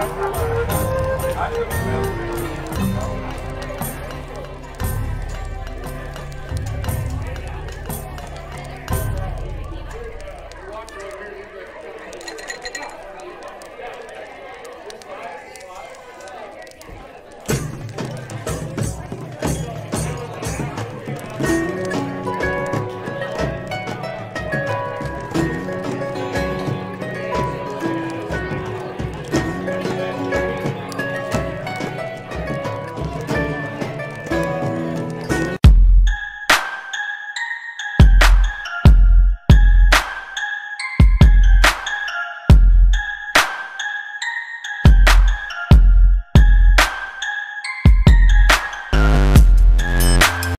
I didn't know.